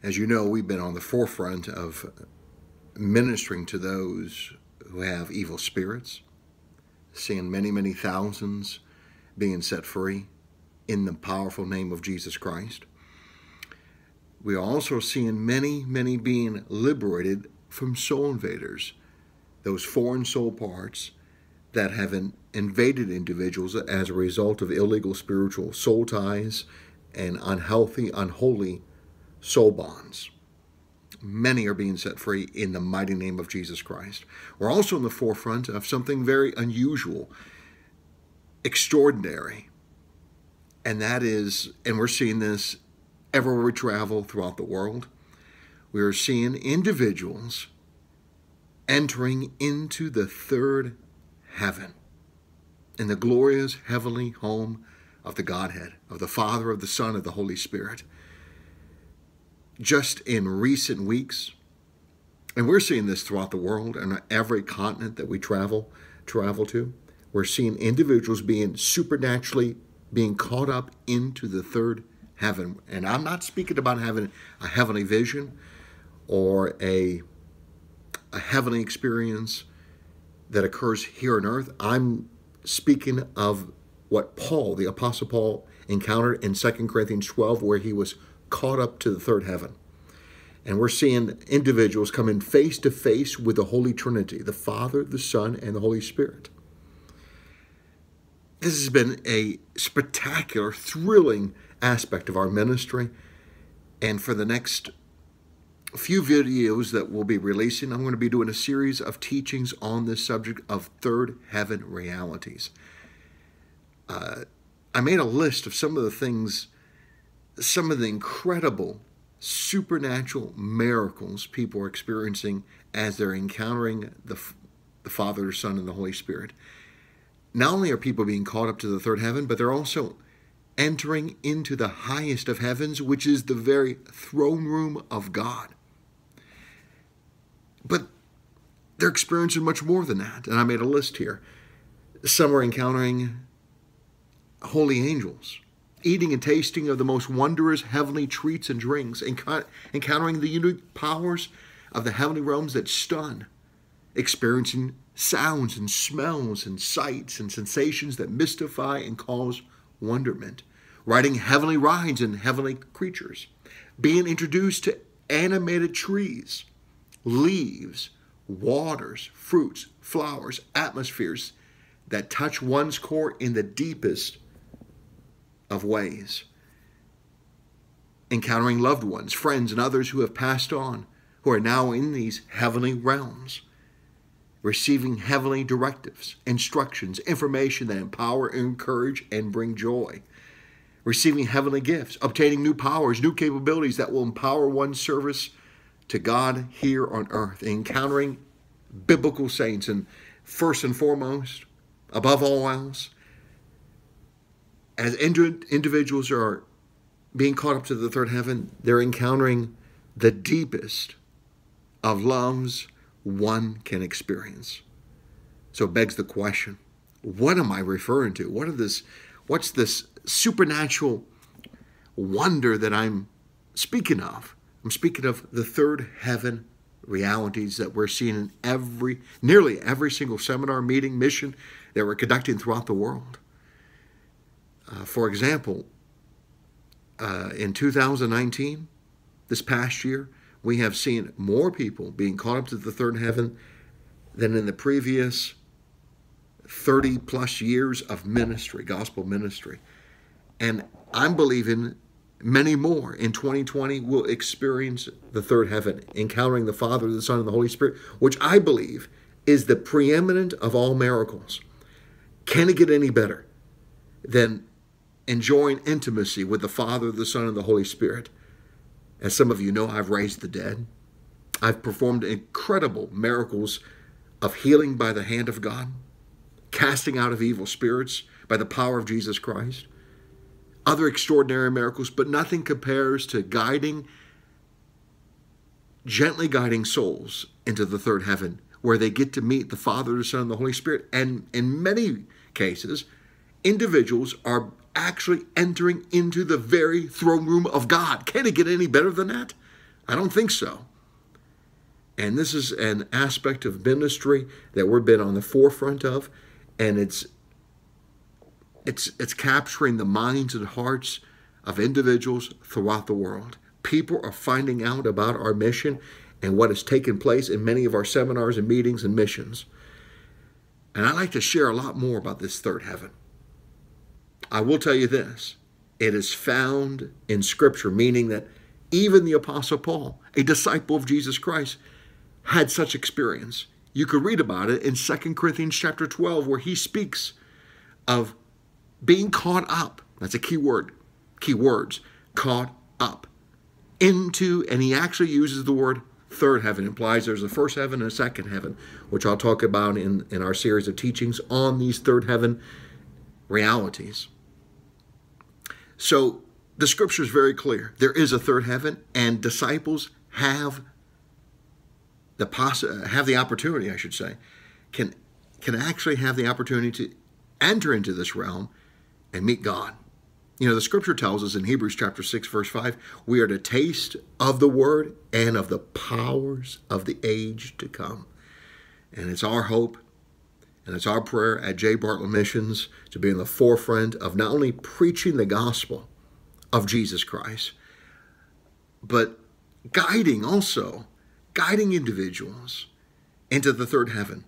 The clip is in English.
As you know, we've been on the forefront of ministering to those who have evil spirits, seeing many, many thousands being set free in the powerful name of Jesus Christ. We are also seeing many, many being liberated from soul invaders, those foreign soul parts that have invaded individuals as a result of illegal spiritual soul ties and unhealthy, unholy soul bonds. Many are being set free in the mighty name of Jesus Christ. We're also in the forefront of something very unusual, extraordinary, and that is, and we're seeing this everywhere we travel throughout the world, we are seeing individuals entering into the third heaven, in the glorious heavenly home of the Godhead, of the Father, of the Son, of the Holy Spirit. Just in recent weeks, and we're seeing this throughout the world and every continent that we travel travel to, we're seeing individuals being supernaturally being caught up into the third heaven. And I'm not speaking about having a heavenly vision or a a heavenly experience that occurs here on earth. I'm speaking of what Paul, the Apostle Paul, encountered in 2 Corinthians 12, where he was caught up to the third heaven. And we're seeing individuals coming face to face with the Holy Trinity, the Father, the Son, and the Holy Spirit. This has been a spectacular, thrilling aspect of our ministry. And for the next few videos that we'll be releasing, I'm going to be doing a series of teachings on this subject of third heaven realities. Uh, I made a list of some of the things, some of the incredible supernatural miracles people are experiencing as they're encountering the, the Father, the Son, and the Holy Spirit. Not only are people being caught up to the third heaven, but they're also entering into the highest of heavens, which is the very throne room of God. But they're experiencing much more than that. And I made a list here. Some are encountering holy angels, eating and tasting of the most wondrous heavenly treats and drinks, encountering the unique powers of the heavenly realms that stun, experiencing sounds and smells and sights and sensations that mystify and cause wonderment, riding heavenly rides and heavenly creatures, being introduced to animated trees leaves, waters, fruits, flowers, atmospheres that touch one's core in the deepest of ways. Encountering loved ones, friends, and others who have passed on, who are now in these heavenly realms, receiving heavenly directives, instructions, information that empower, encourage, and bring joy. Receiving heavenly gifts, obtaining new powers, new capabilities that will empower one's service to God here on earth, encountering biblical saints, and first and foremost, above all else, as individuals are being caught up to the third heaven, they're encountering the deepest of loves one can experience. So it begs the question, what am I referring to? What are this what's this supernatural wonder that I'm speaking of? I'm speaking of the third heaven realities that we're seeing in every, nearly every single seminar, meeting, mission that we're conducting throughout the world. Uh, for example, uh, in 2019, this past year, we have seen more people being caught up to the third heaven than in the previous 30 plus years of ministry, gospel ministry. And I'm believing many more in 2020 will experience the third heaven, encountering the Father, the Son, and the Holy Spirit, which I believe is the preeminent of all miracles. Can it get any better than enjoying intimacy with the Father, the Son, and the Holy Spirit? As some of you know, I've raised the dead. I've performed incredible miracles of healing by the hand of God, casting out of evil spirits by the power of Jesus Christ other extraordinary miracles, but nothing compares to guiding, gently guiding souls into the third heaven, where they get to meet the Father, the Son, and the Holy Spirit. And in many cases, individuals are actually entering into the very throne room of God. Can it get any better than that? I don't think so. And this is an aspect of ministry that we've been on the forefront of, and it's it's it's capturing the minds and hearts of individuals throughout the world. People are finding out about our mission and what has taken place in many of our seminars and meetings and missions. And I'd like to share a lot more about this third heaven. I will tell you this it is found in Scripture, meaning that even the Apostle Paul, a disciple of Jesus Christ, had such experience. You could read about it in 2 Corinthians chapter 12, where he speaks of being caught up. That's a key word, key words, caught up into, and he actually uses the word third heaven implies there's a first heaven and a second heaven, which I'll talk about in, in our series of teachings on these third heaven realities. So the scripture is very clear. There is a third heaven, and disciples have the poss- uh, have the opportunity, I should say, can can actually have the opportunity to enter into this realm and meet God. You know, the scripture tells us in Hebrews chapter 6, verse 5, we are to taste of the word and of the powers of the age to come. And it's our hope and it's our prayer at J. Bartlett Missions to be in the forefront of not only preaching the gospel of Jesus Christ, but guiding also, guiding individuals into the third heaven